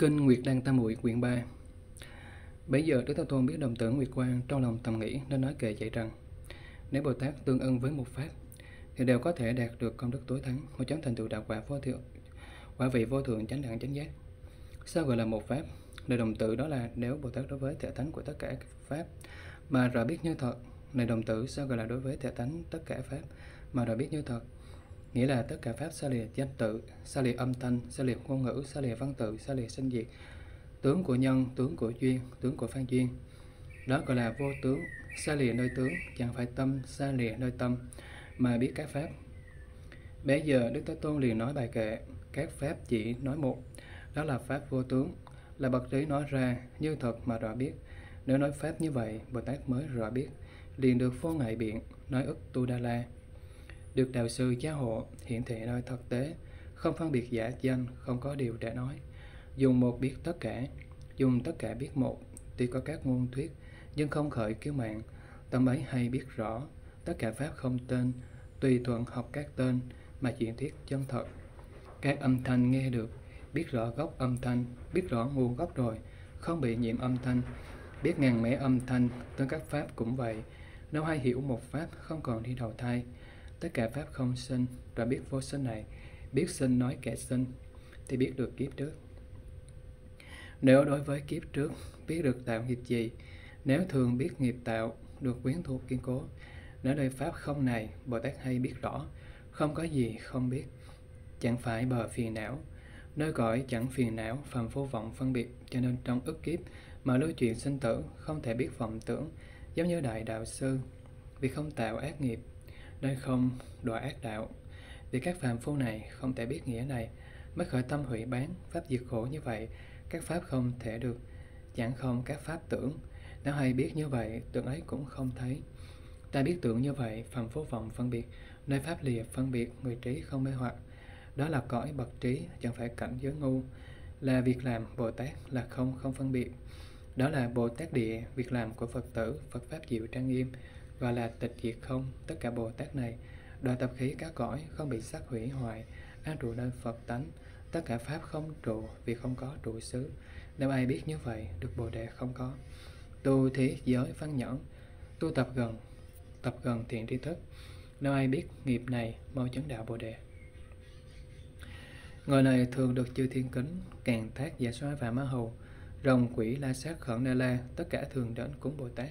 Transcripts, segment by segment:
Kinh Nguyệt Đăng Tam Muội, quyển 3 Bây giờ Đức Thế Tôn biết đồng tử Nguyệt Quang trong lòng tầm nghĩ, nên nói kệ dạy rằng, Nếu Bồ Tát tương ưng với một Pháp, thì đều có thể đạt được công đức tối thắng một chấm thành tựu đạo quả vô thượng, quả vị vô thượng chánh đẳng chánh giác. Sao gọi là một pháp? Lời đồng tử đó là, nếu bồ tát đối với thể tánh của tất cả các pháp mà rõ biết như thật. Lời đồng tử sao gọi là đối với thể tánh tất cả pháp mà rõ biết như thật? Nghĩa là tất cả pháp xa lìa danh tự xa lìa âm thanh xa lìa ngôn ngữ xa lìa văn tự xa lìa sinh diệt, tướng của nhân, tướng của duyên, tướng của phan duyên. Đó gọi là vô tướng xa lìa nơi tướng, chẳng phải tâm xa lìa nơi tâm, mà biết các pháp. Bây giờ đức thế tôn liền nói bài kệ, các pháp chỉ nói một, đó là pháp vô tướng, là bậc trí nói ra như thật mà rõ biết. Nếu nói pháp như vậy, bồ tát mới rõ biết, liền được vô ngại biện, nói ức tu đa la được đạo sư gia hộ hiển thị nơi thực tế, không phân biệt giả danh, không có điều để nói. Dùng một biết tất cả, dùng tất cả biết một, tuy có các ngôn thuyết, nhưng không khởi cứu mạng. Tâm ấy hay biết rõ, tất cả pháp không tên, tùy thuận học các tên mà chuyện thuyết chân thật. Các âm thanh nghe được, biết rõ gốc âm thanh, biết rõ nguồn gốc rồi, không bị nhiễm âm thanh. Biết ngàn mẻ âm thanh, tương các pháp cũng vậy. Nếu hay hiểu một pháp không còn đi đầu thai tất cả pháp không sinh và biết vô sinh này. Biết sinh nói kẻ sinh, thì biết được kiếp trước. Nếu đối với kiếp trước, biết được tạo nghiệp gì? Nếu thường biết nghiệp tạo, được quyến thuộc kiên cố. Nếu đời pháp không này, bồ tát hay biết rõ, không có gì không biết. Chẳng phải bờ phiền não. Nơi cõi chẳng phiền não phàm vô vọng phân biệt, cho nên trong ức kiếp mà lưu chuyện sinh tử, không thể biết vọng tưởng, giống như đại đạo sư, vì không tạo ác nghiệp nơi không đọa ác đạo. Vì các phàm phu này không thể biết nghĩa này, mới khởi tâm hủy bán pháp diệt khổ như vậy, các pháp không thể được. Chẳng không các pháp tưởng, nếu hay biết như vậy, tưởng ấy cũng không thấy. Ta biết tưởng như vậy, phàm phu vọng phân biệt, nơi pháp lìa phân biệt người trí không mê hoặc. Đó là cõi bậc trí, chẳng phải cảnh giới ngu. Là việc làm bồ tát là không không phân biệt. Đó là bồ tát địa, việc làm của phật tử, phật pháp diệu trang nghiêm gọi là tịch diệt không tất cả bồ tát này. Đoàn tập khí các cõi không bị sát hủy hoại an trụ nơi phật tánh. Tất cả pháp không trụ vì không có trụ xứ. Nếu ai biết như vậy được bồ đề không có. Tu thí giới văn nhẫn. Tu tập gần tập gần thiện tri thức. Nếu ai biết nghiệp này mau chứng đạo bồ đề. Người này thường được chư thiên kính, càng thác dạ giả soái và ma hầu, rồng quỷ la sát khẩn đa la, tất cả thường đến cúng Bồ Tát.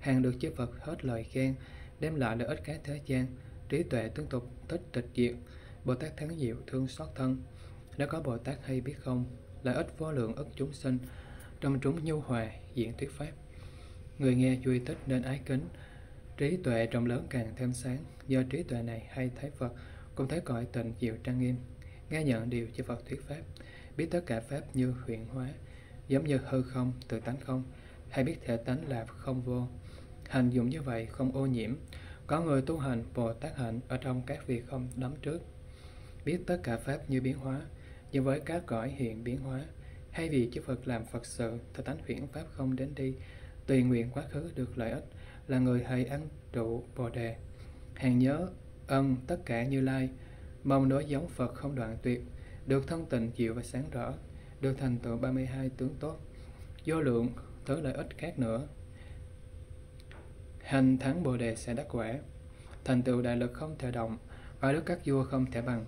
Hàng được chư Phật hết lời khen, đem lại lợi ích các thế gian, trí tuệ tương tục, thích tịch diệt, Bồ Tát thắng diệu, thương xót thân. Đã có Bồ Tát hay biết không, lợi ích vô lượng ức chúng sinh, trong chúng nhu hòa, diện thuyết pháp. Người nghe duy tích nên ái kính, trí tuệ rộng lớn càng thêm sáng, do trí tuệ này hay thấy Phật, cũng thấy cõi tình diệu trang nghiêm, nghe nhận điều chư Phật thuyết pháp, biết tất cả pháp như huyện hóa, giống như hư không, tự tánh không, hay biết thể tánh là không vô. Hành dụng như vậy không ô nhiễm. Có người tu hành Bồ Tát hạnh ở trong các việc không đắm trước. Biết tất cả pháp như biến hóa, nhưng với các cõi hiện biến hóa, hay vì chư Phật làm Phật sự, thì tánh huyễn pháp không đến đi, tùy nguyện quá khứ được lợi ích, là người hay ăn trụ Bồ Đề. Hàng nhớ ân tất cả như lai, mong đối giống Phật không đoạn tuyệt, được thân tình chịu và sáng rõ, được thành tựu 32 tướng tốt, vô lượng thứ lợi ích khác nữa. Hành thắng Bồ đề sẽ đắc quả, thành tựu đại lực không thể động, và đức các vua không thể bằng,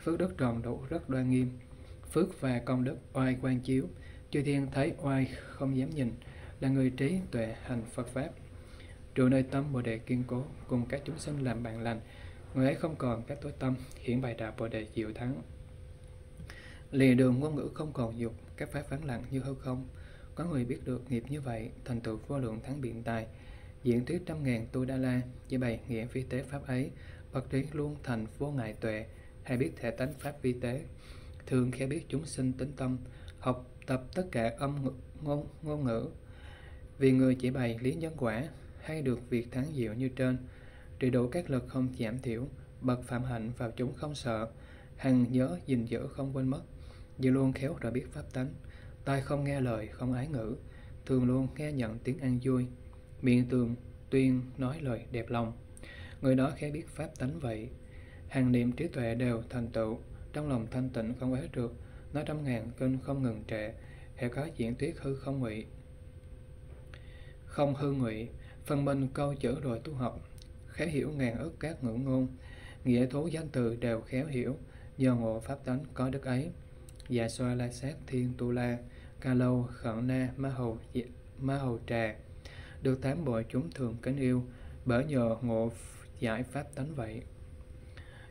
phước đức tròn đủ rất đoan nghiêm, phước và công đức oai quan chiếu, chư thiên thấy oai không dám nhìn, là người trí tuệ hành Phật pháp. Trụ nơi tâm Bồ đề kiên cố, cùng các chúng sinh làm bạn lành, người ấy không còn các tối tâm hiển bày đạo bồ đề diệu thắng. Lìa đường ngôn ngữ không còn dục các pháp vắng lặng như hư không. Có người biết được nghiệp như vậy thành tựu vô lượng thắng biện tài diễn thuyết trăm ngàn tu đa la chỉ bày nghĩa vi tế pháp ấy bậc trí luôn thành vô ngại tuệ hay biết thể tánh pháp vi tế. Thường khéo biết chúng sinh tính tâm học tập tất cả âm ngữ, ngôn, ngôn ngữ. Vì người chỉ bày lý nhân quả hay được việc thắng diệu như trên trị đủ các lực không giảm thiểu, bậc phạm hạnh vào chúng không sợ, hằng nhớ gìn giữ không quên mất, như luôn khéo rõ biết pháp tánh, tai không nghe lời không ái ngữ, thường luôn nghe nhận tiếng ăn vui, miệng tường tuyên nói lời đẹp lòng. Người đó khéo biết pháp tánh vậy, hàng niệm trí tuệ đều thành tựu, trong lòng thanh tịnh không ế trượt, nói trăm ngàn kinh không ngừng trệ, hệ có diễn thuyết hư không ngụy. Không hư ngụy. Phân minh câu chữ rồi tu học. Khéo hiểu ngàn ức các ngữ ngôn. Nghĩa thú danh từ đều khéo hiểu. Do ngộ pháp tánh có đức ấy. Dạ xoa la sát thiên tu la ca lâu khẩn na ma hầu dạ- ma hầu trà được tám bội chúng thường kính yêu, bởi nhờ ngộ giải pháp tánh vậy.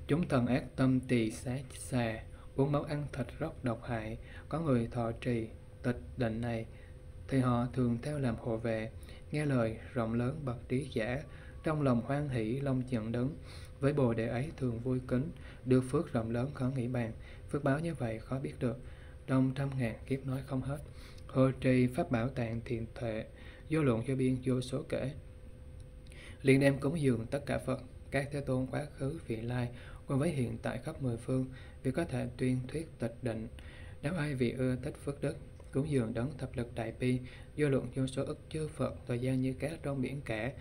Chúng thần ác tâm tỳ xá xà, uống máu ăn thịt rất độc hại, có người thọ trì tịch định này, thì họ thường theo làm hộ vệ, nghe lời rộng lớn bậc trí giả, trong lòng hoan hỷ, long chận đứng với bồ đề ấy thường vui kính được phước rộng lớn khó nghĩ bàn. Phước báo như vậy khó biết được, đông trăm ngàn kiếp nói không hết. Hồ trì pháp bảo tạng thiền thệ vô lượng cho biên, vô số kể. Liền đem cúng dường tất cả phật, các thế tôn quá khứ, vị lai, cùng với hiện tại khắp mười phương, vì có thể tuyên thuyết tịch định. Nếu ai vì ưa thích phước đức, cúng dường đấng thập lực đại bi, vô lượng vô số ức chư phật, thời gian như cát trong biển cả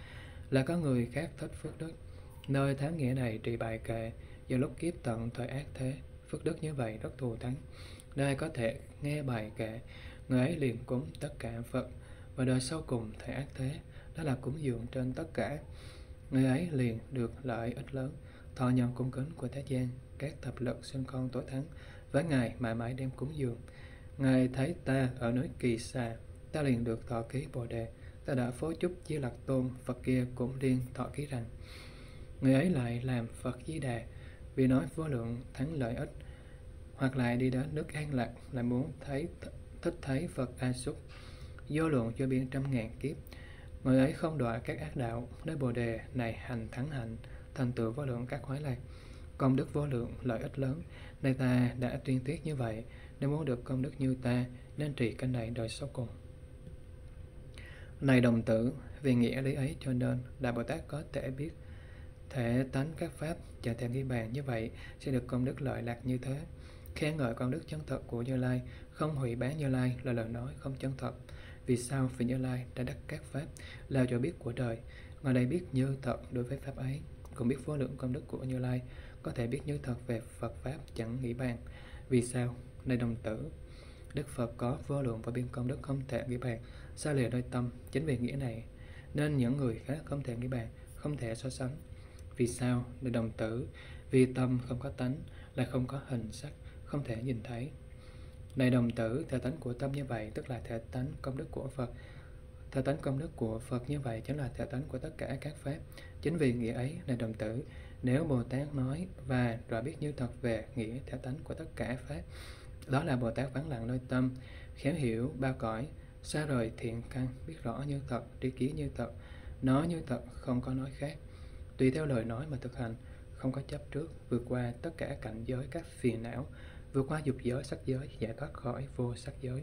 là có người khác thích phước đức. Nơi tháng nghĩa này trì bài kệ do lúc kiếp tận thời ác thế, phước đức như vậy rất thù thắng. Nơi có thể nghe bài kệ, người ấy liền cúng tất cả phật và đời sau cùng thời ác thế, đó là cúng dường trên tất cả. Người ấy liền được lợi ích lớn, thọ nhận cung kính của thế gian. Các thập lực sinh con tối thắng, với ngài mãi mãi đem cúng dường. Ngài thấy ta ở núi kỳ xà, ta liền được thọ ký bồ đề. Ta đã phối chúc với lạc tôn, phật kia cũng liên thọ ký rằng. Người ấy lại làm phật di đà, vì nói vô lượng thắng lợi ích. Hoặc lại đi đến nước an lạc là muốn thấy thích thấy phật a xúc vô lượng cho biên trăm ngàn kiếp. Người ấy không đọa các ác đạo đế bồ đề này hành thắng hạnh, thành tựu vô lượng các khoái lạc. Công đức vô lượng, lợi ích lớn. Nay ta đã tuyên tiết như vậy, nếu muốn được công đức như ta, nên trì canh này đời sau cùng. Này đồng tử, vì nghĩa lý ấy cho nên đại bồ tát có thể biết, thể tánh các pháp và theo ghi bàn như vậy sẽ được công đức lợi lạc như thế. Khen ngợi công đức chân thật của như lai, không hủy bán như lai là lời nói không chân thật vì sao vì như lai đã đắc các pháp là cho biết của đời? Ngài đây biết như thật đối với pháp ấy, cũng biết vô lượng công đức của như lai, có thể biết như thật về phật pháp chẳng nghĩ bàn. Vì sao? Này đồng tử, đức phật có vô lượng và biên công đức không thể nghĩ bàn. Xa lìa đôi tâm, chính vì nghĩa này, nên những người khác không thể nghĩ bàn, không thể so sánh. Vì sao? Này đồng tử, vì tâm không có tánh là không có hình sắc, không thể nhìn thấy này đồng tử thể tánh của tâm như vậy, tức là thể tánh công đức của phật. Thể tánh công đức của phật như vậy chính là thể tánh của tất cả các pháp. Chính vì nghĩa ấy, này đồng tử, nếu bồ tát nói và rõ biết như thật về nghĩa thể tánh của tất cả pháp, đó là bồ tát vắng lặng nơi tâm, khéo hiểu, ba cõi, xa rời thiện căn, biết rõ như thật, tri kiến như thật, nói như thật, không có nói khác. Tùy theo lời nói mà thực hành, không có chấp trước vượt qua tất cả cảnh giới các phiền não vượt qua dục giới, sắc giới, giải thoát khỏi, vô sắc giới.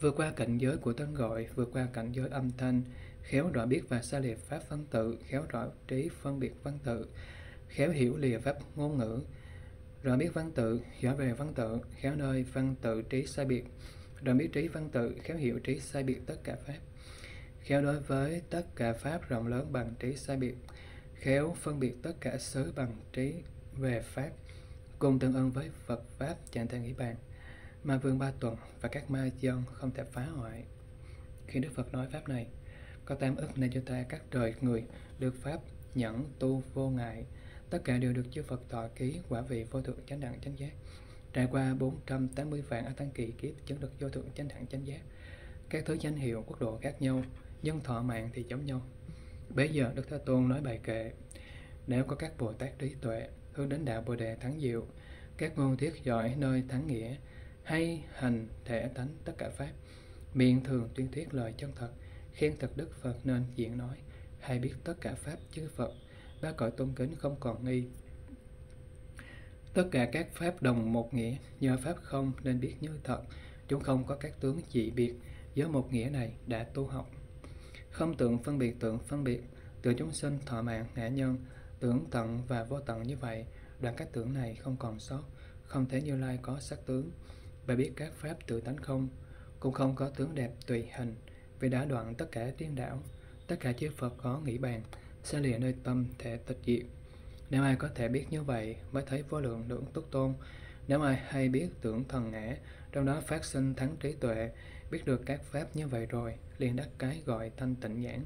Vượt qua cảnh giới của tên gọi, vượt qua cảnh giới âm thanh, khéo rõ biết và xa lìa pháp văn tự, khéo rõ trí phân biệt văn tự, khéo hiểu lìa pháp ngôn ngữ, rõ biết văn tự rõ về văn tự, khéo nơi văn tự trí sai biệt, rõ biết trí văn tự, khéo hiểu trí sai biệt tất cả pháp, khéo đối với tất cả pháp rộng lớn bằng trí sai biệt, khéo phân biệt tất cả xứ bằng trí về pháp cùng tương ứng với Phật Pháp chẳng thể nghĩ bàn, ma vương ba tuần và các ma dân không thể phá hoại. Khi Đức Phật nói Pháp này, có tam ức nên cho ta các trời người được Pháp nhẫn tu vô ngại. Tất cả đều được chư Phật tọa ký quả vị vô thượng chánh đẳng chánh giác. Trải qua 480 vạn ở tăng kỳ kiếp chứng được vô thượng chánh đẳng chánh giác. Các thứ danh hiệu, quốc độ khác nhau, nhân thọ mạng thì giống nhau. Bây giờ Đức Thế Tôn nói bài kệ, nếu có các Bồ Tát trí tuệ hướng đến đạo Bồ Đề thắng diệu, các ngôn thuyết giỏi nơi thắng nghĩa, hay hành thể tánh tất cả pháp, miệng thường tuyên thuyết lời chân thật, khen thật đức Phật nên diện nói, hay biết tất cả pháp chư Phật, ba cõi tôn kính không còn nghi. Tất cả các pháp đồng một nghĩa, nhờ pháp không nên biết như thật, chúng không có các tướng dị biệt, với một nghĩa này đã tu học. Không tượng phân biệt tượng phân biệt, từ chúng sinh thọ mạng ngã nhân, Tưởng tận và vô tận như vậy, đoạn các tưởng này không còn sót, không thể như lai có sắc tướng. và biết các pháp tự tánh không, cũng không có tướng đẹp tùy hình, vì đã đoạn tất cả tiên đảo, tất cả chư Phật có nghĩ bàn, sẽ lìa nơi tâm thể tịch diệt. Nếu ai có thể biết như vậy mới thấy vô lượng lượng túc tôn, Nếu ai hay biết tưởng thần ngã, trong đó phát sinh thắng trí tuệ, biết được các pháp như vậy rồi, liền đắc cái gọi thanh tịnh nhãn.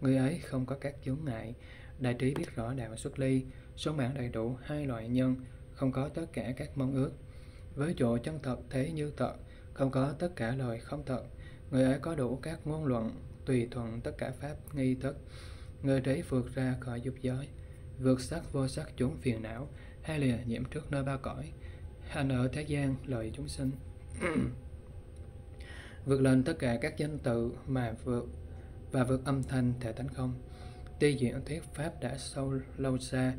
Người ấy không có các chướng ngại, đại trí biết rõ đạo xuất ly, số mạng đầy đủ hai loại nhân, không có tất cả các mong ước. Với chỗ chân thật thế như thật, không có tất cả lời không thật, người ấy có đủ các ngôn luận, tùy thuận tất cả pháp nghi thức. Người trí vượt ra khỏi dục giới, vượt sắc vô sắc chốn phiền não, hay lìa nhiễm trước nơi ba cõi, hành ở thế gian lời chúng sinh. vượt lên tất cả các danh tự mà vượt và vượt âm thanh thể tánh không. Tuy diện thuyết pháp đã sâu lâu xa,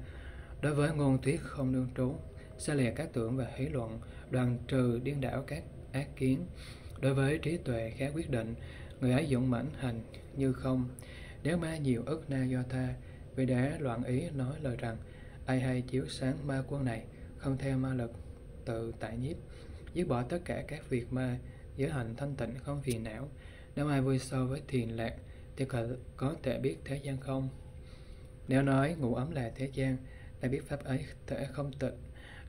đối với ngôn thuyết không đương trú, xa lìa các tưởng và hí luận, đoàn trừ điên đảo các ác kiến. Đối với trí tuệ khá quyết định, người ấy dũng mãnh hành như không. Nếu ma nhiều ức na do tha, vì đã loạn ý nói lời rằng, ai hay chiếu sáng ma quân này, không theo ma lực, tự tại nhiếp, dứt bỏ tất cả các việc ma, giới hạnh thanh tịnh không phiền não. Nếu ai vui sâu với thiền lạc, thì có thể biết thế gian không? Nếu nói ngủ ấm là thế gian, đã biết pháp ấy thể không tự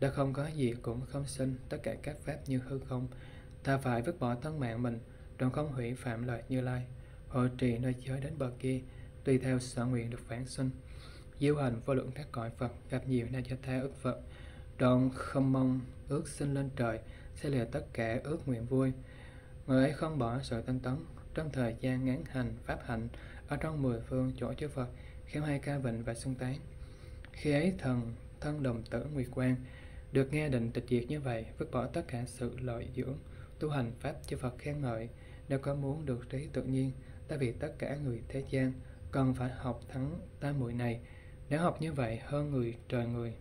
đã không có gì cũng không sinh, tất cả các pháp như hư không. Ta phải vứt bỏ thân mạng mình, đồng không hủy phạm loại như lai, hộ trì nơi giới đến bờ kia, tùy theo sở nguyện được phản sinh. Diêu hành vô lượng các cõi Phật, gặp nhiều na cho tha ước Phật, đoạn không mong ước sinh lên trời, sẽ lìa tất cả ước nguyện vui. Người ấy không bỏ sự tinh tấn, trong thời gian ngắn hành pháp hạnh ở trong mười phương chỗ chư Phật, khéo hai ca vịnh và xưng tán. Khi ấy thần thân đồng tử Nguyệt Quang được nghe định tịch diệt như vậy, vứt bỏ tất cả sự lợi dưỡng, tu hành pháp chư Phật khen ngợi, nếu có muốn được trí tự nhiên, ta vì tất cả người thế gian cần phải học thắng tam muội này, nếu học như vậy hơn người trời người.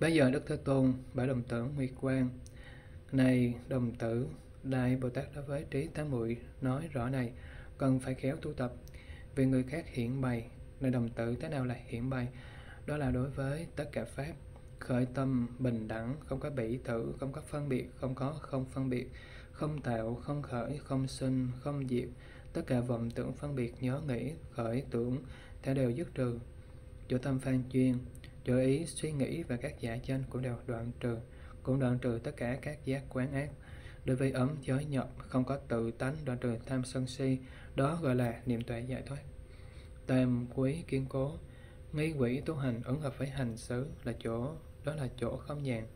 Bây giờ Đức Thế Tôn bảo đồng tử Nguyệt Quang, này đồng tử, Đại Bồ Tát đối với trí tám muội nói rõ này, cần phải khéo tu tập. Vì người khác hiện bày, nơi đồng tử thế nào là hiện bày? Đó là đối với tất cả Pháp, khởi tâm bình đẳng, không có bỉ thử, không có phân biệt, không có không phân biệt, không tạo, không khởi, không sinh, không diệt. Tất cả vọng tưởng phân biệt, nhớ nghĩ, khởi tưởng, thể đều dứt trừ. Chỗ tâm phan chuyên, chỗ ý, suy nghĩ và các giả danh cũng đều đoạn trừ, cũng đoạn trừ tất cả các giác quán ác đối với ấm, giới nhập không có tự tánh đoạn trừ tham sân si, đó gọi là niệm tuệ giải thoát. Tam quý kiên cố, nghi quỷ tu hành ứng hợp với hành xứ là chỗ, đó là chỗ không nhàn,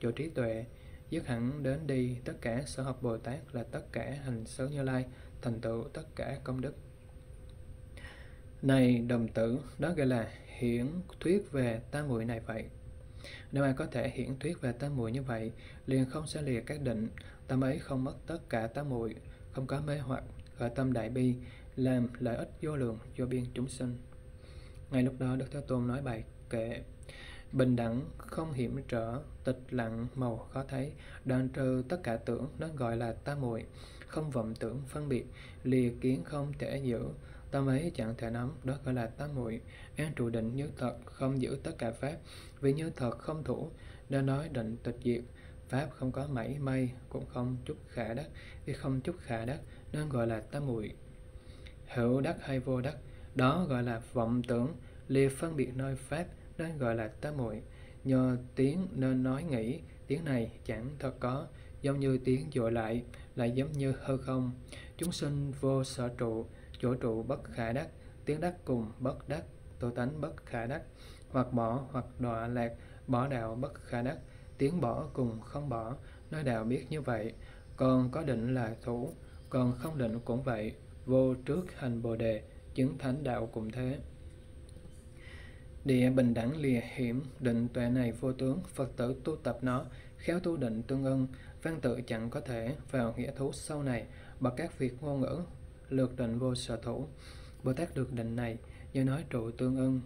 chỗ trí tuệ, dứt hẳn đến đi, tất cả sở học bồ tát là tất cả hành xứ như lai, thành tựu tất cả công đức. Này đồng tử, đó gọi là hiển thuyết về tam muội này vậy. Nếu ai có thể hiển thuyết về tam muội như vậy liền không xa lìa các định, tâm ấy không mất tất cả tám muội, không có mê hoặc khởi tâm đại bi, làm lợi ích vô lượng vô biên chúng sinh. Ngay lúc đó, đức thế tôn nói bài kệ, bình đẳng, không hiểm trở, tịch lặng, màu khó thấy đoạn trừ tất cả tưởng, nó gọi là ta muội, không vọng tưởng phân biệt, lìa kiến không thể giữ. Tâm ấy chẳng thể nắm, đó gọi là tam muội. An trụ định như thật, không giữ tất cả pháp vì như thật không thủ đã nói định tịch diệt. Pháp không có mảy may, cũng không chút khả đắc, vì không chút khả đắc nên gọi là tam muội. Hữu đắc hay vô đắc, đó gọi là vọng tưởng, lìa phân biệt nơi Pháp nên gọi là tam muội. Nhờ tiếng nên nói nghĩ, tiếng này chẳng thật có, giống như tiếng dội lại, lại giống như hư không. Chúng sinh vô sở trụ, chỗ trụ bất khả đắc, tiếng đắc cùng bất đắc, tổ tánh bất khả đắc, hoặc bỏ hoặc đọa lạc, bỏ đạo bất khả đắc, tiếng bỏ cùng không bỏ, nói đạo biết như vậy, còn có định là thủ, còn không định cũng vậy, vô trước hành bồ đề, chứng thánh đạo cũng thế. Địa bình đẳng lìa hiểm, định tuệ này vô tướng, Phật tử tu tập nó, khéo tu định tương ưng, văn tự chẳng có thể vào nghĩa thú sau này, bậc các việc ngôn ngữ, lược định vô sở thủ. Bồ Tát được định này, như nói trụ tương ưng.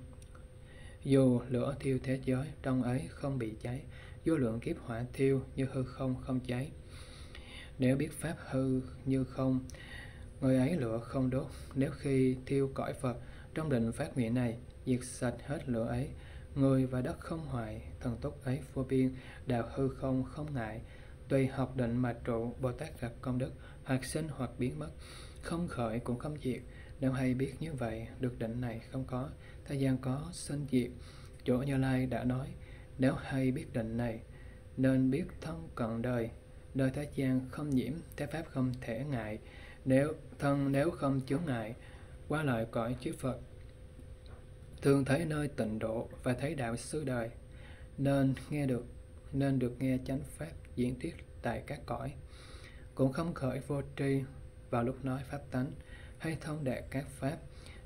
Dù lửa thiêu thế giới, trong ấy không bị cháy, vô lượng kiếp hỏa thiêu như hư không không cháy. Nếu biết pháp hư như không, người ấy lửa không đốt. Nếu khi thiêu cõi phật, trong định phát nguyện này, diệt sạch hết lửa ấy, người và đất không hoại thần túc ấy vô biên, đạo hư không không ngại. Tùy học định mà trụ, bồ tát gặp công đức, hoặc sinh hoặc biến mất, không khởi cũng không diệt. Nếu hay biết như vậy, được định này không có, thời gian có sinh diệt. Chỗ như lai đã nói nếu hay biết định này, nên biết thân cận đời. Đời thế gian không nhiễm, thế pháp không thể ngại. Nếu, thân nếu không chướng ngại, qua lại cõi chư phật, thường thấy nơi tịnh độ và thấy đạo sư đời. Nên nghe được, nên được nghe chánh pháp diễn thuyết tại các cõi. Cũng không khởi vô tri vào lúc nói pháp tánh, hay thông đạt các pháp,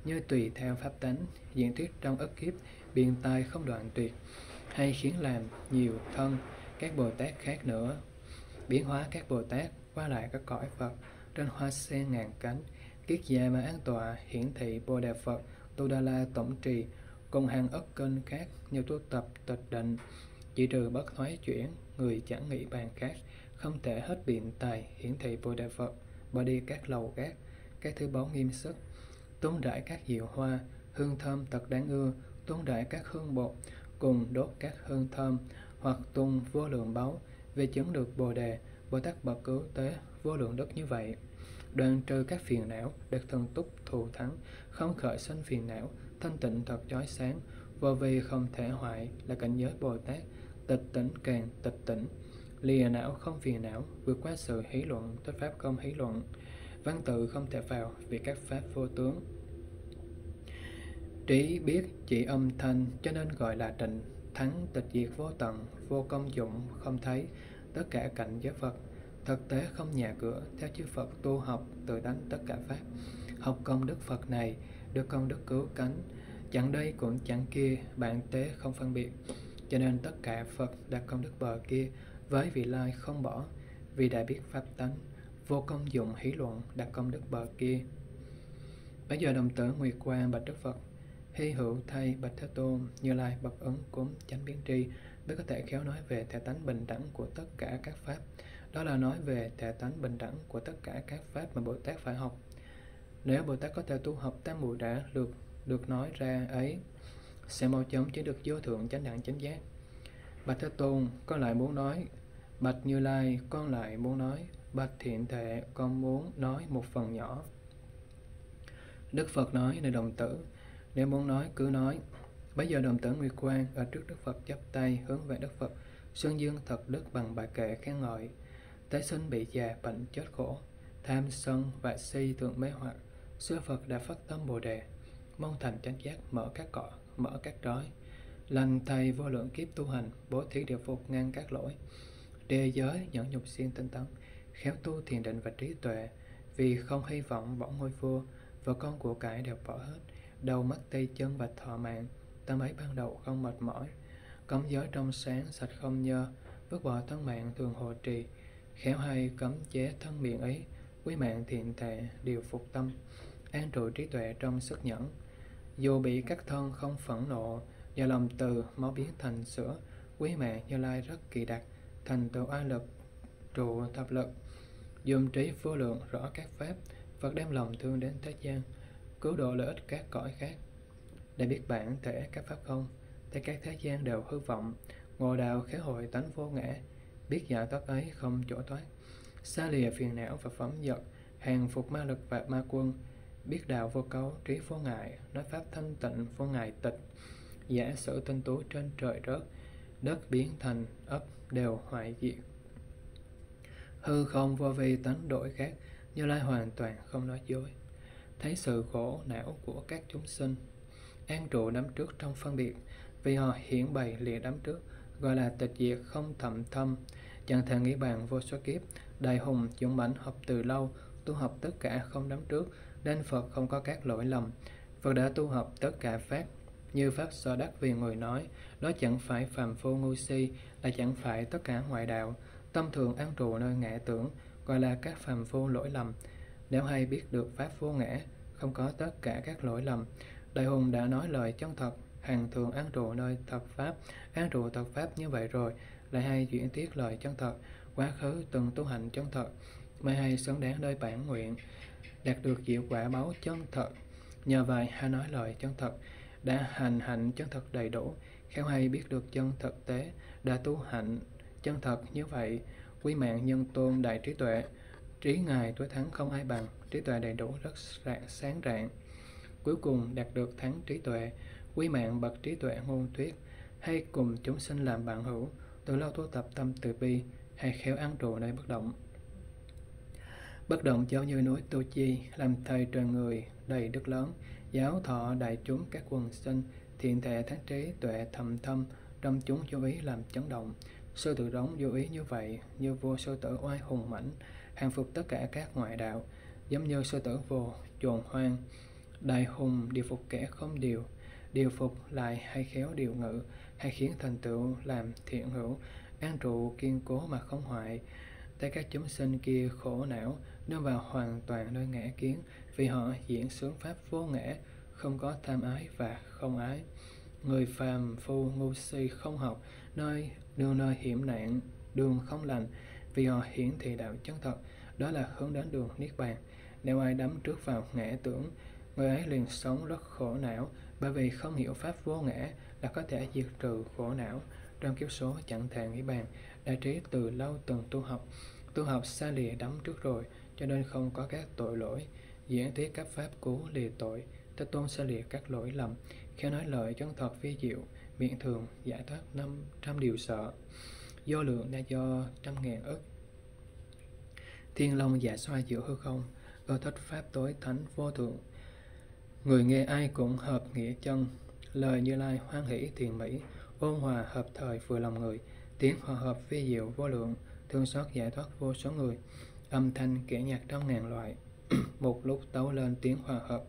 như tùy theo pháp tánh, diễn thuyết trong ức kiếp, biên tai không đoạn tuyệt hay khiến làm nhiều thân các bồ tát khác nữa. Biến hóa các bồ tát qua lại các cõi phật trên hoa sen ngàn cánh, kiết già mà an tọa hiển thị bồ đề phật, tu đà la tổng trì cùng hàng ất kênh khác như tu tập, tịch định. Chỉ trừ bất thoái chuyển, người chẳng nghĩ bàn khác, không thể hết biện tài, hiển thị bồ đề phật, bỏ đi các lầu gác các thứ báu nghiêm sức. Tôn rải các diệu hoa, hương thơm thật đáng ưa tôn rải các hương bột cùng đốt các hương thơm hoặc tung vô lượng báu về chứng được bồ đề, bồ tát bậc cứu tế vô lượng đức như vậy. Đoạn trừ các phiền não được thần túc thù thắng, không khởi sanh phiền não, thanh tịnh thật chói sáng, vô vi không thể hoại là cảnh giới bồ tát, tịch tỉnh càng tịch tỉnh. Lìa não không phiền não, vượt qua sự hí luận, tới pháp không hí luận. Văn tự không thể vào vì các pháp vô tướng trí biết chỉ âm thanh, cho nên gọi là tịnh, thắng, tịch diệt vô tận, vô công dụng, không thấy, tất cả cảnh giới phật. Thực tế không nhà cửa, theo chư phật tu học, tự đánh tất cả pháp. Học công đức phật này, được công đức cứu cánh, chẳng đây cũng chẳng kia bạn tế không phân biệt. Cho nên tất cả phật đạt công đức bờ kia, với vị lai không bỏ, vì đã biết pháp tánh, vô công dụng hỷ luận đạt công đức bờ kia. Bây giờ đồng tử nguyệt quang và đức phật hy hữu thay bạch thế tôn như lai bậc ứng cúng chánh biến tri, mới có thể khéo nói về thể tánh bình đẳng của tất cả các pháp. Đó là nói về thể tánh bình đẳng của tất cả các pháp mà bồ tát phải học. Nếu bồ tát có thể tu học tam muội đã được được nói ra ấy, sẽ mau chóng chỉ được vô thượng chánh đẳng chánh giác. Bạch thế tôn con lại muốn nói. Bạch như lai, con lại muốn nói. Bạch thiện thệ con muốn nói một phần nhỏ. Đức phật nói, này đồng tử nếu muốn nói, cứ nói. Bây giờ đồng tử nguyệt quang ở trước đức phật chắp tay hướng về đức phật. Xuân dương thật đức bằng bài kệ khen ngợi. Tái sinh bị già bệnh chết khổ. Tham sân và si thường mê hoặc. Xưa phật đã phát tâm bồ đề. Mong thành chánh giác mở các cọ mở các trói. Lành thầy vô lượng kiếp tu hành, bố thí địa phục ngăn các lỗi. Đề giới nhẫn nhục siêng tinh tấn, khéo tu thiền định và trí tuệ. Vì không hy vọng bỏ ngôi vua và con của cải đều bỏ hết đầu mắt tay chân và thọ mạng. Tâm ấy ban đầu không mệt mỏi. Cấm giới trong sáng sạch không nhơ, vứt bỏ thân mạng thường hộ trì. Khéo hay cấm chế thân miệng ấy, quý mạng thiện tệ điều phục tâm. An trụ trí tuệ trong sức nhẫn. Dù bị các thân không phẫn nộ, do lòng từ máu biến thành sữa, quý mạng như lai rất kỳ đặc, thành tựu a lực, trụ thập lực. Dùng trí vô lượng rõ các pháp, phật đem lòng thương đến thế gian cứu độ lợi ích các cõi khác. Để biết bản thể các pháp không thấy các thế gian đều hư vọng, ngộ đạo khế hội tánh vô ngã. Biết giải thoát ấy không chỗ thoát. Xa lìa phiền não và phẩm dật hàng phục ma lực và ma quân. Biết đạo vô cấu, trí vô ngại, nói pháp thanh tịnh vô ngại tịch. Giả sử tinh tú trên trời rớt đất biến thành ấp đều hoại diệt. Hư không vô vi tánh đổi khác, như lai hoàn toàn không nói dối thấy sự khổ não của các chúng sinh. An trụ đắm trước trong phân biệt, vì họ hiển bày lìa đắm trước, gọi là tịch diệt không thậm thâm. Chẳng thể nghĩ bàn vô số kiếp, đại hùng dũng mãnh học từ lâu, tu học tất cả không đắm trước nên phật không có các lỗi lầm. Phật đã tu học tất cả pháp như pháp so đắc vì người nói, đó chẳng phải phàm phu ngu si, là chẳng phải tất cả ngoại đạo. Tâm thường an trụ nơi ngã tưởng, gọi là các phàm phu lỗi lầm nếu hay biết được pháp vô ngã, không có tất cả các lỗi lầm. Đại hùng đã nói lời chân thật, hàng thường an trụ nơi thật pháp, an trụ thật pháp như vậy rồi, lại hay chuyển tiết lời chân thật. Quá khứ từng tu hành chân thật mới hay xứng đáng nơi bản nguyện, đạt được diệu quả báo chân thật. Nhờ vậy hay nói lời chân thật, đã hành hạnh chân thật đầy đủ. Khéo hay biết được chân thực tế, đã tu hạnh chân thật như vậy, quý mạng nhân tôn đại trí tuệ trí ngài tối thắng không ai bằng trí tuệ đầy đủ rất rạng, sáng rạng cuối cùng đạt được thắng trí tuệ quý mạng bậc trí tuệ ngôn thuyết hay cùng chúng sinh làm bạn hữu, từ lâu tu tập tâm từ bi, hay khéo ăn trụ nơi bất động. Bất động giống như núi Tu Chi, làm thầy trời người đầy đức lớn, giáo thọ đại chúng các quần sinh, thiện thể thắng trí, tuệ thầm thâm, trong chúng vô ý làm chấn động. Sư tử đóng vô ý như vậy, như vua sư tử oai hùng mãnh, hàng phục tất cả các ngoại đạo, giống như sư tử vồ trồn hoang. Đại hùng điều phục kẻ không điều, điều phục lại hay khéo điều ngự, hay khiến thành tựu làm thiện hữu, an trụ kiên cố mà không hoại. tại các chúng sinh kia khổ não, đưa vào hoàn toàn nơi ngã kiến, vì họ diễn sướng pháp vô ngã, không có tham ái và không ái. Người phàm phu ngu si không học, nơi đường nơi hiểm nạn, đường không lành, vì họ hiển thị đạo chân thật, đó là hướng đến đường Niết Bàn. Nếu ai đắm trước vào ngã tưởng, người ấy liền sống rất khổ não, bởi vì không hiểu pháp vô ngã là có thể diệt trừ khổ não. Trong kiếp số chẳng thể nghĩ bàn, đại trí từ lâu từng tu học, tu học xa lìa đắm trước rồi, cho nên không có các tội lỗi. Diễn thuyết các pháp cứu lìa tội, Thế Tôn xa lìa các lỗi lầm, khéo nói lời chân thật vi diệu, miệng thường giải thoát năm trăm điều sợ. Do lượng đã do trăm ngàn ức. Thiên Long giả xoa giữa hư không, ở thích pháp tối thánh vô thượng. Người nghe ai cũng hợp nghĩa chân, lời như lai hoan hỷ thiền mỹ, ôn hòa hợp thời vừa lòng người, tiếng hòa hợp phi diệu vô lượng, thương xót giải thoát vô số người, âm thanh kẻ nhạc trăm ngàn loại, một lúc tấu lên tiếng hòa hợp,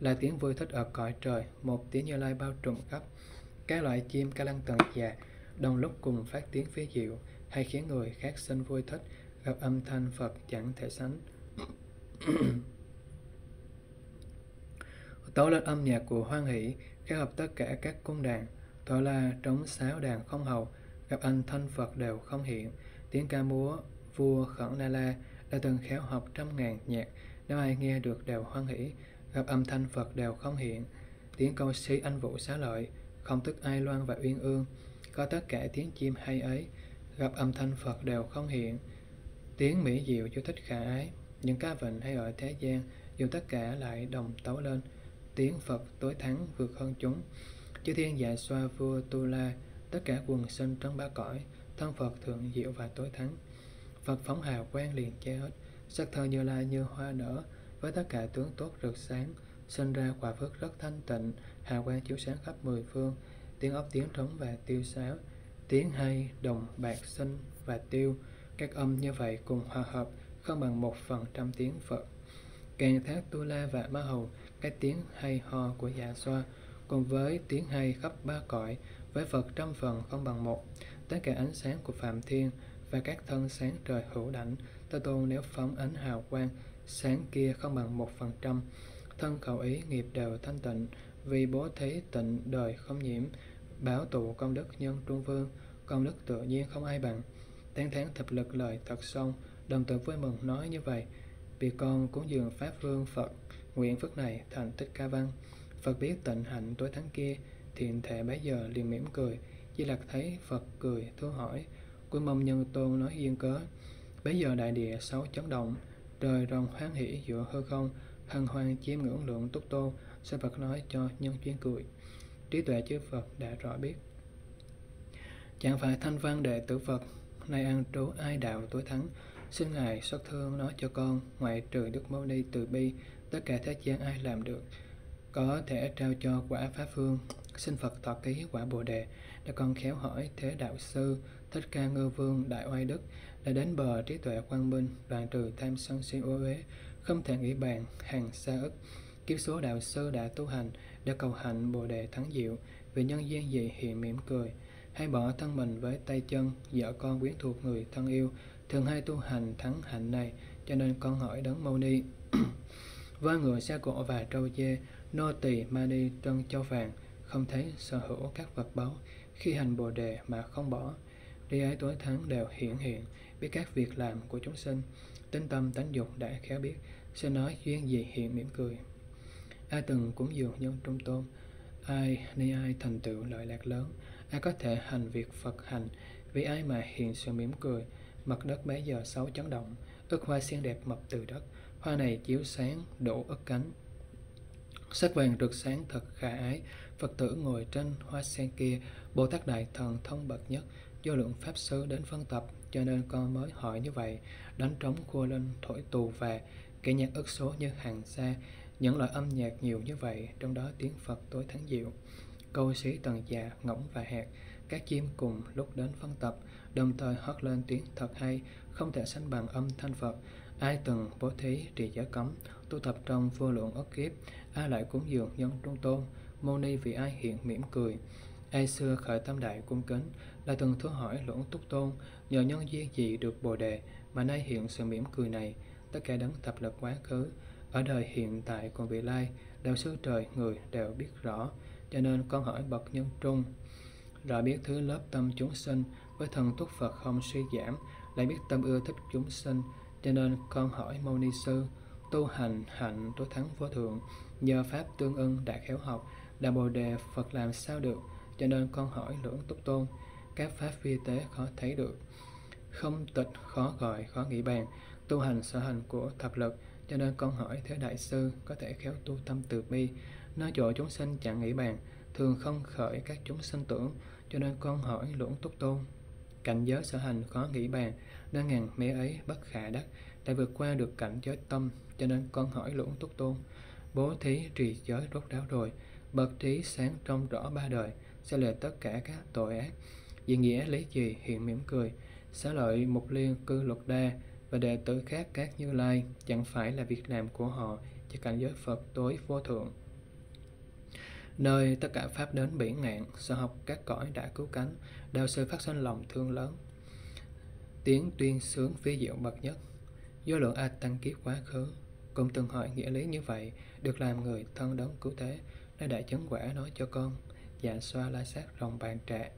là tiếng vui thích ở cõi trời, một tiếng như lai bao trùm khắp. Các loại chim ca lăng tầng già, đồng lúc cùng phát tiếng phi diệu, hay khiến người khác sinh vui thích, gặp âm thanh Phật chẳng thể sánh. Tấu lên âm nhạc của hoan hỷ, kết hợp tất cả các cung đàn, thọ la trống sáo đàn không hầu, gặp anh thanh Phật đều không hiện, tiếng ca múa vua khẩn na la đã từng khéo học trăm ngàn nhạc, nếu ai nghe được đều hoan hỷ, gặp âm thanh Phật đều không hiện, tiếng câu sĩ anh vũ xá lợi, không tức ai loan và uyên ương, có tất cả tiếng chim hay ấy, gặp âm thanh Phật đều không hiện, tiếng mỹ diệu chú thích khả ái, những ca vịnh hay ở thế gian, dù tất cả lại đồng tấu lên, tiếng Phật tối thắng vượt hơn chúng. Chư thiên dạ xoa vua Tu La, tất cả quần sinh trong ba cõi, thân Phật thượng diệu và tối thắng. Phật phóng hào quang liền che hết, sắc thơ như la như hoa nở, với tất cả tướng tốt rực sáng, sinh ra quả phước rất thanh tịnh, hào quang chiếu sáng khắp mười phương, tiếng ốc tiếng trống và tiêu sáo, tiếng hay, đồng, bạc, sinh và tiêu, các âm như vậy cùng hòa hợp, không bằng một phần trăm tiếng Phật. Càng thác tu la và ma hầu, cái tiếng hay ho của dạ xoa, cùng với tiếng hay khắp ba cõi, với Phật trăm phần không bằng một. Tất cả ánh sáng của Phạm Thiên và các thân sáng trời hữu đảnh, ta Tôn nếu phóng ánh hào quang, sáng kia không bằng một phần trăm. Thân khẩu ý nghiệp đều thanh tịnh, vì bố thí tịnh đời không nhiễm, bảo tụ công đức nhân trung vương, công đức tự nhiên không ai bằng. Tán thán thập lực lời thật xong đồng tử vui mừng nói như vậy, vì con cúng dường Pháp Vương Phật, nguyện phước này thành tích ca văn. Phật biết tịnh hạnh tối thắng kia, thiện thể bấy giờ liền mỉm cười, Di Lặc thấy Phật cười, thưa hỏi, quy mong nhân tôn nói yên cớ. Bấy giờ đại địa sáu chấn động, trời rồng hoan hỷ giữa hư không, hân hoan chiếm ngưỡng lượng túc tô, sư Phật nói cho nhân chuyên cười. Trí tuệ chư Phật đã rõ biết. Chẳng phải thanh văn đệ tử Phật, nay ăn trú ai đạo tối thắng, xin Ngài xót thương nói cho con, ngoại trừ Đức Mâu Ni từ bi, tất cả thế gian ai làm được, có thể trao cho quả Pháp Phương, xin Phật thọ ký quả Bồ Đề, để con khéo hỏi Thế Đạo Sư, Thích Ca Ngư Vương, Đại Oai Đức, đã đến bờ trí tuệ quang minh, đoạn trừ tham sân si ô uế, không thể nghĩ bàn, hàng xa ức. Kiếp số đạo sư đã tu hành, để cầu hạnh Bồ Đề thắng diệu, vì nhân gian gì hiện mỉm cười, hay bỏ thân mình với tay chân, vợ con quyến thuộc người thân yêu, thường hay tu hành thắng hạnh này, cho nên con hỏi đấng Mâu Ni. Với ngựa xe cổ và trâu dê, nô tỳ ma đi trân châu vàng, không thấy sở hữu các vật báu, khi hành bồ đề mà không bỏ. Đi ấy tối thắng đều hiển hiện, biết các việc làm của chúng sinh, tính tâm tánh dục đã khéo biết, sẽ nói duyên gì hiện mỉm cười. Ai từng cúng dường nhân trung tôn, ai ni ai thành tựu lợi lạc lớn, ai có thể hành việc Phật hành, vì ai mà hiện sự mỉm cười, mặt đất bấy giờ sáu chấn động, ức hoa sen đẹp mập từ đất, hoa này chiếu sáng, đổ ức cánh. Sắc vàng rực sáng thật khả ái, Phật tử ngồi trên hoa sen kia, Bồ Tát Đại Thần thông bậc nhất, do lượng Pháp Sư đến phân tập, cho nên con mới hỏi như vậy, đánh trống khua lên thổi tù và kể nhạc ức số như hàng xa, những loại âm nhạc nhiều như vậy, trong đó tiếng Phật tối thắng diệu. Câu sĩ tần già, ngỗng và hạt, các chim cùng lúc đến phân tập, đồng thời hót lên tiếng thật hay, không thể sánh bằng âm thanh Phật. Ai từng bố thí trì giới cấm, tu tập trong vô lượng ức kiếp, ai lại cúng dường nhân trung tôn, mâu ni vì ai hiện mỉm cười. Ai xưa khởi tâm đại cung kính, là từng thưa hỏi lưỡng túc tôn, nhờ nhân duyên gì được bồ đề, mà nay hiện sự mỉm cười này, tất cả đấng tập lực quá khứ, ở đời hiện tại còn vị lai, đều sư trời người đều biết rõ, cho nên con hỏi bậc nhân trung, rõ biết thứ lớp tâm chúng sinh với thần túc Phật không suy giảm, lại biết tâm ưa thích chúng sinh, cho nên con hỏi Mâu Ni Sư, tu hành hạnh tối thắng vô thượng, nhờ Pháp tương ưng đã khéo học, là Bồ Đề Phật làm sao được, cho nên con hỏi lưỡng túc tôn, các Pháp vi tế khó thấy được, không tịch khó gọi, khó nghĩ bàn, tu hành sở hành của thập lực, cho nên con hỏi Thế Đại Sư có thể khéo tu tâm từ bi, nó chỗ chúng sinh chẳng nghĩ bàn, thường không khởi các chúng sinh tưởng, cho nên con hỏi lưỡng túc tôn. Cảnh giới sở hành khó nghĩ bàn, nên ngàn mê ấy bất khả đắc, đã vượt qua được cảnh giới tâm, cho nên con hỏi lưỡng túc tôn. Bố thí trì giới rốt ráo rồi, bậc trí sáng trong rõ ba đời, sẽ lệ tất cả các tội ác. Vì nghĩa lý gì hiện mỉm cười, xá lợi mục liên cư luật đa, và đệ tử khác các như lai chẳng phải là việc làm của họ cho cảnh giới Phật tối vô thượng. Nơi tất cả Pháp đến biển ngạn, sở học các cõi đã cứu cánh, đều sự phát sinh lòng thương lớn. Tiếng tuyên sướng phía diệu bậc nhất, do lượng A tăng kiếp quá khứ, cũng từng hỏi nghĩa lý như vậy, được làm người thân đấng cứu thế, nơi đại chấn quả nói cho con, dạ xoa la sát rồng bàn trạ,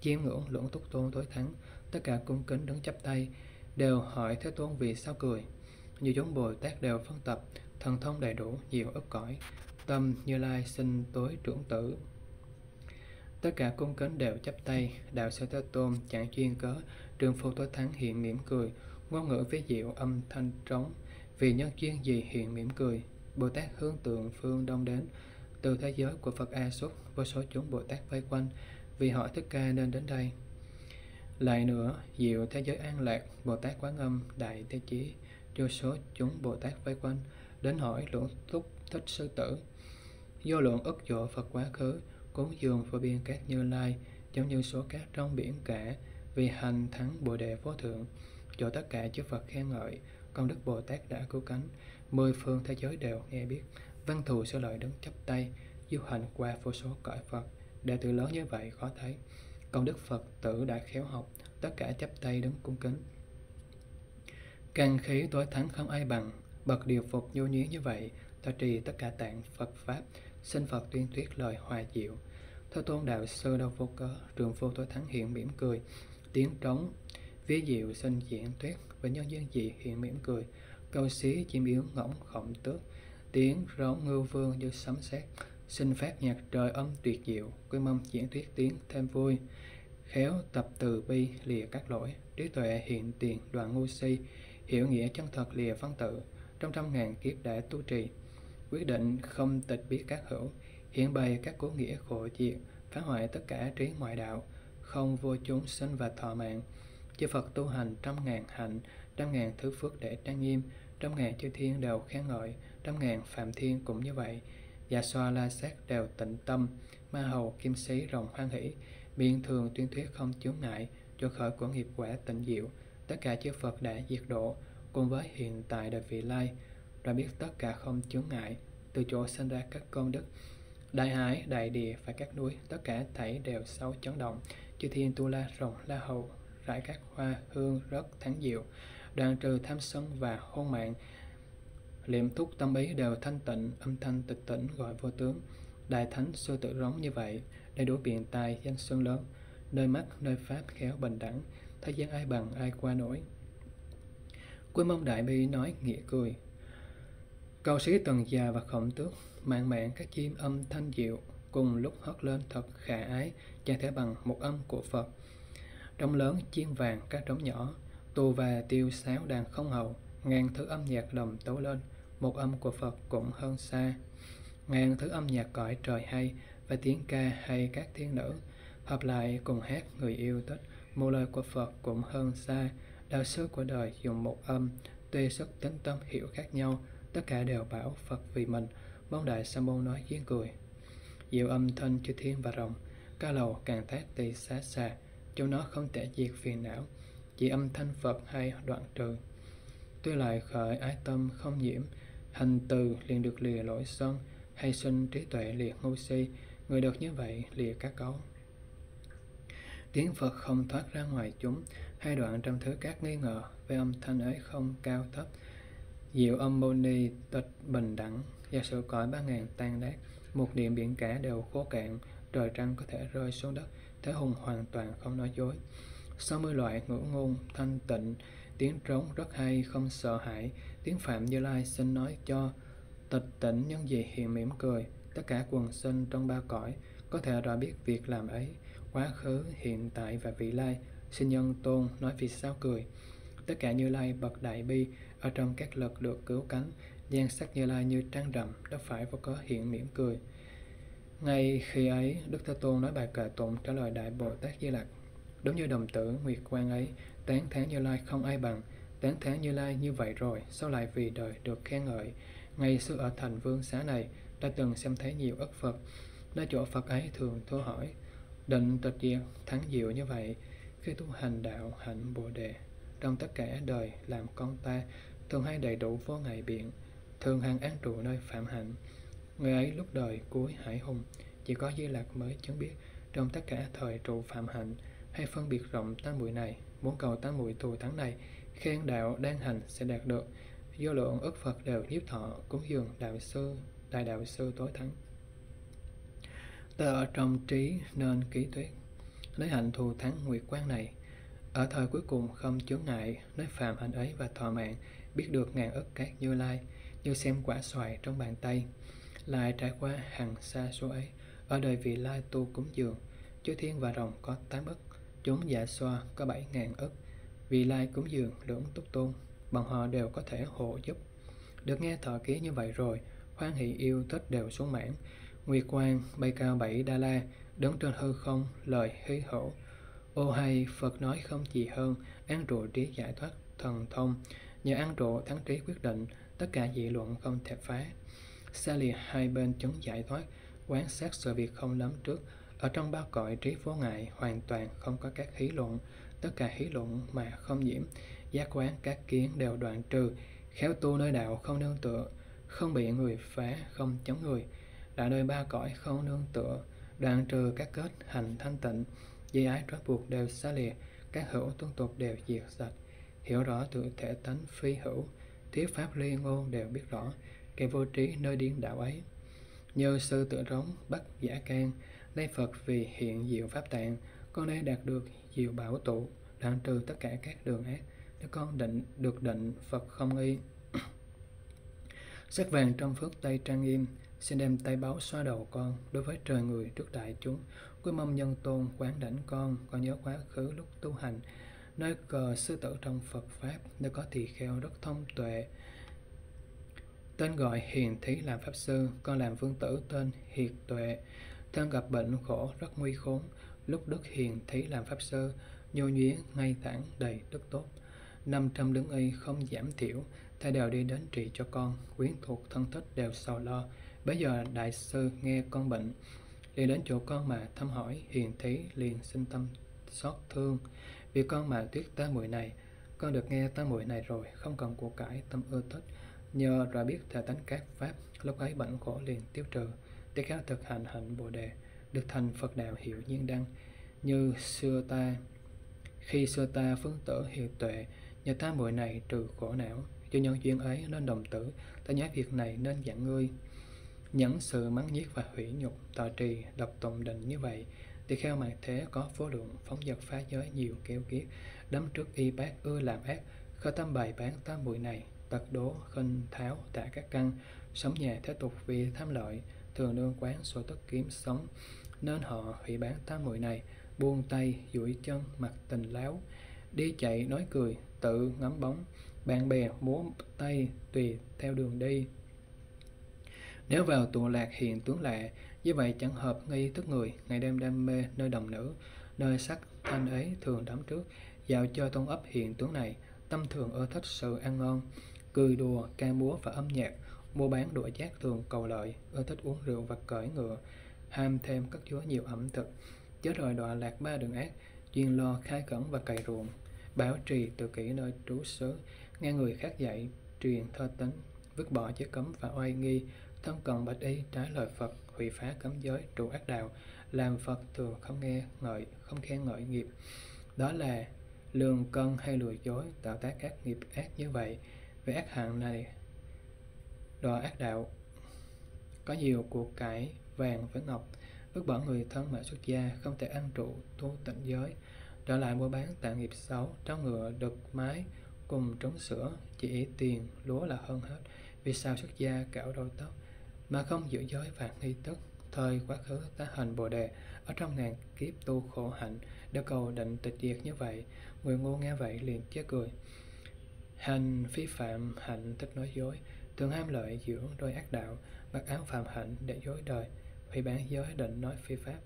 chiêm ngưỡng lưỡng túc tôn tối thắng, tất cả cung kính đứng chấp tay, đều hỏi Thế Tôn vì sao cười. Như chúng Bồ Tát đều phân tập, thần thông đầy đủ, nhiều ức cõi, tâm như lai sinh tối trưởng tử. Tất cả cung kính đều chấp tay, đạo sư Thế Tôn chẳng chuyên cớ, trường phu tối thắng hiện mỉm cười, ngôn ngữ với diệu âm thanh trống, vì nhân duyên gì hiện mỉm cười. Bồ Tát hướng tượng phương đông đến, từ thế giới của Phật A xuất, vô số chúng Bồ Tát vây quanh, vì họ thích ca nên đến đây. Lại nữa, diệu thế giới an lạc, Bồ Tát Quán Âm, Đại Thế Chí, vô số chúng Bồ Tát vây quanh, đến hỏi lưỡng túc thích sư tử. Do lượng ức dỗ Phật quá khứ, cúng dường vô biên các như lai, giống như số cát trong biển cả, vì hành thắng Bồ Đề vô thượng, Chỗ tất cả chư Phật khen ngợi, công đức Bồ Tát đã cứu cánh, mười phương thế giới đều nghe biết, văn thù sơ lợi đứng chấp tay, du hành qua vô số cõi Phật, đệ tử lớn như vậy khó thấy. Công đức Phật tử đã khéo học, tất cả chấp tay đứng cung kính. Càng khí tối thắng không ai bằng, bậc điều phục vô nhí như vậy, ta trì tất cả tạng Phật Pháp, xin Phật tuyên thuyết lời hòa diệu. Thế tôn đạo sơ đâu vô cớ, trường phu tối thắng hiện mỉm cười, tiếng trống, vía diệu sinh diễn thuyết, và nhân dân dị hiện mỉm cười, câu xí chim yếu ngỗng khổng tước, tiếng rống ngưu vương như sấm sét. Xin phát nhạc trời âm tuyệt diệu, quy mong diễn thuyết tiếng thêm vui. Khéo tập từ bi lìa các lỗi, trí tuệ hiện tiền đoạn ngu si, hiểu nghĩa chân thật lìa văn tự, trong trăm ngàn kiếp đã tu trì. Quyết định không tịch biết các hữu, hiện bày các cố nghĩa khổ diệt, phá hoại tất cả trí ngoại đạo, không vô chúng sinh và thọ mạng. Chư Phật tu hành trăm ngàn hạnh, trăm ngàn thứ phước để trang nghiêm, trăm ngàn chư thiên đều khen ngợi, trăm ngàn phạm thiên cũng như vậy Dạ xoa la sát đều tịnh tâm, ma hầu kim sĩ rồng hoan hỷ, biện thường tuyên thuyết không chướng ngại, cho khởi của nghiệp quả tịnh diệu, tất cả chư Phật đã diệt độ, cùng với hiện tại đời vị lai, đã biết tất cả không chướng ngại, từ chỗ sinh ra các con đức. Đại hải, đại địa và các núi, tất cả thảy đều sâu chấn động, chư thiên tu la rồng la hầu, rải các hoa hương rất thắng diệu, đoàn trừ tham sân và hôn mạng, liệm thúc tâm ý đều thanh tịnh âm thanh tịch tỉnh gọi vô tướng. Đại thánh sư tự rống như vậy đầy đủ biện tài danh xuân lớn. Nơi mắt nơi pháp khéo bình đẳng thế gian ai bằng ai qua nổi. Quy mong đại bi nói nghĩa cười Cầu sĩ tuần già và khổng tước Mạng mạng các chim âm thanh diệu Cùng lúc hót lên thật khả ái Chẳng thể bằng một âm của Phật Trống lớn chiên vàng các trống nhỏ, Tù và tiêu sáo đàn không hậu Ngàn thứ âm nhạc lầm tấu lên, một âm của Phật cũng hơn xa. ngàn thứ âm nhạc cõi trời hay và tiếng ca hay các thiên nữ, hợp lại cùng hát người yêu thích một lời của Phật cũng hơn xa đạo sư của đời dùng một âm, tuy sức tính tâm hiểu khác nhau tất cả đều bảo Phật vì mình mong đại sa môn nói giếng cười diệu âm thanh chư thiên và rồng ca lầu càng thét tỳ xá xà, chúng nó không thể diệt phiền não. Chỉ âm thanh Phật hay đoạn trừ. Tuy lại khởi ái tâm không nhiễm, hành từ liền được lìa lỗi sân hay sinh trí tuệ liệt ngu si, người được như vậy lìa các cấu. Tiếng Phật không thoát ra ngoài chúng, hai đoạn trong thứ các nghi ngờ về âm thanh ấy không cao thấp diệu âm mâu ni tịch bình đẳng. Giả sử cõi ba ngàn tan nát, một điểm biển cả đều khô cạn, trời trăng có thể rơi xuống đất. Thế hùng hoàn toàn không nói dối. Sáu mươi loại ngữ ngôn, thanh tịnh, tiếng trống rất hay, không sợ hãi. Tiếng phạm như lai xin nói cho tịch tỉnh nhân gì hiện mỉm cười. Tất cả quần sinh trong ba cõi có thể rõ biết việc làm ấy. Quá khứ, hiện tại và vị lai. Xin nhân tôn nói vì sao cười. Tất cả như lai bậc đại bi ở trong các lật được cứu cánh gian sắc như lai như trăng rằm đất phải và có hiện mỉm cười. Ngay khi ấy, đức thế tôn nói bài kệ tụng trả lời đại bồ tát di lặc. Đúng như đồng tử nguyệt quan ấy, tán thán như lai không ai bằng, tán thán như lai như vậy rồi, sao lại vì đời được khen ngợi? Ngày xưa ở thành vương xá này đã từng xem thấy nhiều ức phật. Nơi chỗ phật ấy thường thua hỏi, định tịch diệt thắng diệu như vậy, khi tu hành đạo hạnh bồ đề, trong tất cả đời làm con ta thường hay đầy đủ vô ngại biện, thường hàng an trụ nơi phạm hạnh. Người ấy lúc đời cuối hải hùng, chỉ có di lạc mới chứng biết trong tất cả thời trụ phạm hạnh hay phân biệt rộng tám muội này, muốn cầu tám muội thù thắng này, khen đạo đang hành sẽ đạt được. Do lượng ức phật đều nhiếp thọ, cúng dường đạo sư, đại đạo sư tối thắng. Tờ ở trong trí nên ký tuyết, lấy hạnh thù thắng nguyệt quan này. Ở thời cuối cùng không chướng ngại nói phạm hạnh ấy và thọ mạng biết được ngàn ức các như lai, như xem quả xoài trong bàn tay. Lại trải qua hàng xa số ấy, ở đời vị lai tu cúng dường, chư thiên và rồng có tám ức, chúng dạ xoa có bảy ngàn ức. Vị lai cúng dường lưỡng túc tôn, bọn họ đều có thể hộ giúp. Được nghe thọ ký như vậy rồi, hoan hỷ yêu thích đều xuống mãn nguyệt quang bay cao bảy đa la, đứng trên hư không, lời hí hữu. Ô hay, phật nói không gì hơn, an trụ trí giải thoát thần thông nhờ an trụ, thắng trí quyết định, tất cả dị luận không thể phá. Xa lìa hai bên chống giải thoát, quán sát sự việc không lắm trước. Ở trong bao cõi trí vô ngại, hoàn toàn không có các hí luận. Tất cả hí luận mà không nhiễm, giác quán các kiến đều đoạn trừ. Khéo tu nơi đạo không nương tựa, không bị người phá, không chống người. Đã nơi ba cõi không nương tựa, đoạn trừ các kết hành thanh tịnh. Dây ái trói buộc đều xa lìa các hữu tuân tục đều diệt sạch hiểu rõ tự thể tánh phi hữu, thuyết pháp ly ngôn đều biết rõ kẻ vô trí nơi điên đạo ấy. Nhờ sư tự rống bắt giả can, lấy phật vì hiện diệu pháp tạng, con nay đạt được diệu bảo tụ, đoạn trừ tất cả các đường ác, để con định, được định phật không y sắc vàng trong phước tây trang nghiêm, xin đem tay báo xoa đầu con đối với trời người trước đại chúng. Cuối mong nhân tôn quán đảnh con con nhớ quá khứ lúc tu hành nơi cờ sư tử trong phật pháp, nơi có tỳ kheo rất thông tuệ. Tên gọi hiền thí làm pháp sư con làm vương tử tên hiệt tuệ. Thân gặp bệnh khổ rất nguy khốn, lúc đức hiền thí làm pháp sư nhô nhuyến ngay thẳng đầy đức tốt. Năm trăm đứng y không giảm thiểu thay đều đi đến trị cho con, quyến thuộc thân thích đều sầu lo. Bây giờ đại sư nghe con bệnh liền đến chỗ con mà thăm hỏi hiền thí liền sinh tâm xót thương vì con mà tuyết ta muội này, con được nghe ta muội này rồi, không cần của cải tâm ưa thích. Nhờ rõ biết thể tánh các pháp, lúc ấy bệnh khổ liền tiêu trừ. Để khéo thực hành hạnh bồ đề, được thành phật đạo hiểu nhiên đăng. Như xưa ta, khi xưa ta phấn tử hiệu tuệ, nhờ ta muội này trừ khổ não. Do nhân duyên ấy nên đồng tử, ta nhớ việc này nên dặn ngươi. Nhẫn sự mắng nhiếc và hủy nhục, tọa trì độc tụng định như vậy thì kheo mạng thế có vô lượng phóng dật phá giới nhiều kêu kiết đấm trước y bác ưa làm ác khởi tâm bài bán tam bụi này. Tật đố khinh tháo tạ các căn. Sống nhà thế tục vì tham lợi thường nương quán số tất kiếm sống. Nên họ hủy bán tam muội này buông tay duỗi chân mặt tình láo. Đi chạy nói cười tự ngắm bóng. Bạn bè múa tay tùy theo đường đi. Nếu vào tụ lạc hiện tướng lạ, như vậy chẳng hợp nghi thức người, ngày đêm đam mê nơi đồng nữ, nơi sắc thanh ấy thường đắm trước, dạo cho tôn ấp hiện tướng này, tâm thường ưa thích sự ăn ngon, cười đùa, ca múa và âm nhạc, mua bán đũa giác thường cầu lợi, ưa thích uống rượu và cởi ngựa, ham thêm các chứa nhiều ẩm thực, chết rồi đọa lạc ba đường ác, chuyên lo khai cẩn và cày ruộng, bảo trì tự kỷ nơi trú xứ, nghe người khác dạy, truyền thơ tính, vứt bỏ chế cấm và oai nghi, thân cần bạch y trái lời Phật, hủy phá cấm giới, trụ ác đạo, làm Phật thường không nghe ngợi, không khen ngợi nghiệp. Đó là lường cân hay lừa dối tạo tác các nghiệp ác như vậy. Về ác hạng này, đò ác đạo có nhiều cuộc cải vàng với ngọc, vứt bỏ người thân mà xuất gia, không thể ăn trụ, tu tịnh giới, trở lại mua bán tạo nghiệp xấu, trao ngựa, đực, mái, cùng trống sữa, chỉ ý tiền, lúa là hơn hết. Vì sao xuất gia cạo đầu tóc, mà không giữ giới và nghi thức, thời quá khứ ta hành bồ đề, ở trong ngàn kiếp tu khổ hạnh, để cầu định tịch diệt như vậy, người ngu nghe vậy liền chết cười. Hành phi phạm hạnh thích nói dối, thường ham lợi dưỡng đôi ác đạo, mặc áo phạm hạnh để dối đời, hủy bán giới định nói phi pháp,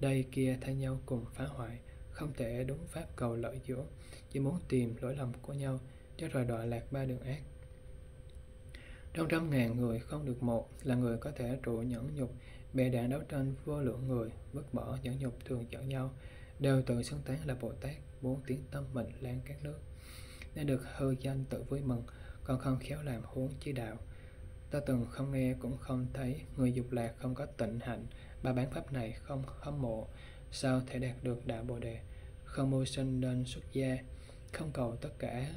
đây kia thay nhau cùng phá hoại, không thể đúng pháp cầu lợi dưỡng, chỉ muốn tìm lỗi lầm của nhau, cho rồi đọa lạc ba đường ác. Trong trăm ngàn người không được một là người có thể trụ nhẫn nhục, bè đạn đấu tranh vô lượng người, vứt bỏ nhẫn nhục thường chọn nhau, đều tự xứng tán là Bồ Tát, muốn tiếng tâm mình lan các nước. Nên được hư danh tự vui mừng, còn không khéo làm huống chi đạo. Ta từng không nghe cũng không thấy, người dục lạc không có tịnh hạnh, ba bán pháp này không hâm mộ, sao thể đạt được đạo Bồ Đề, không mưu sinh nên xuất gia, không cầu tất cả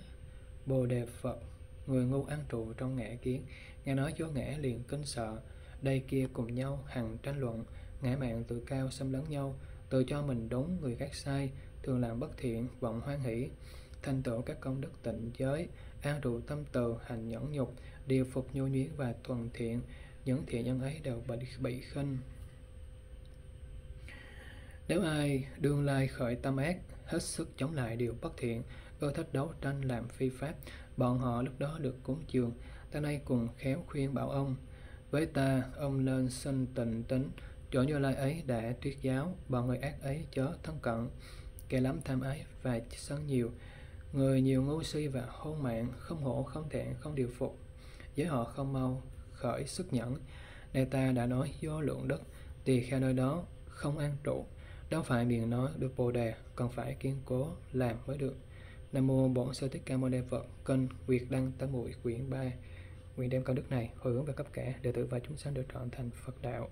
Bồ Đề Phật người ngu ăn trụ trong ngã kiến. Nghe nói chúa ngã liền kinh sợ. Đây kia cùng nhau hằng tranh luận ngã mạng tự cao xâm lấn nhau. Tự cho mình đúng người khác sai thường làm bất thiện vọng hoan hỷ. Thành tựu các công đức tịnh giới an trụ tâm từ hành nhẫn nhục điều phục nhu nhuyễn và thuần thiện. Những thiện nhân ấy đều bị, bị khinh. Nếu ai đương lai khởi tâm ác hết sức chống lại điều bất thiện. Ưa thích đấu tranh làm phi pháp bọn họ lúc đó được cúng trường, ta nay cùng khéo khuyên bảo ông. Với ta ông nên sinh tịnh tính chỗ như lai ấy đã tuyết giáo bọn người ác ấy chớ thân cận. Kẻ lắm tham ái và sân nhiều người nhiều ngu si và hôn mạng không hổ không thẹn không điều phục. Với họ không mau khởi sức nhẫn Nay ta đã nói do lượng đất tỳ kheo nơi đó không an trụ. Đâu phải miệng nói được bồ đề còn phải kiên cố làm mới được. Nam mô Bổn Sư Thích Ca Mâu Ni Phật. Kênh Việt đăng tám muội quyển 3. Nguyện đem công đức này hồi hướng về cấp cả đệ tử và chúng sanh được trọn thành Phật đạo.